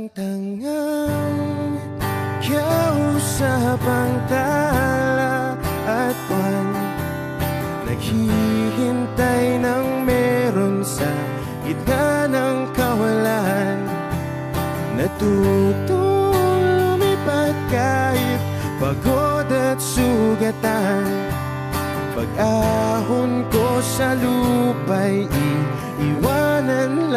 Isang tangang kausap ang tala at buwan Naghihintay ng meron sa gitna ng kawalan. Natutong lumipat kahit pagod at sugatan Pag-ahon ko sa lupa'y iiwanan lang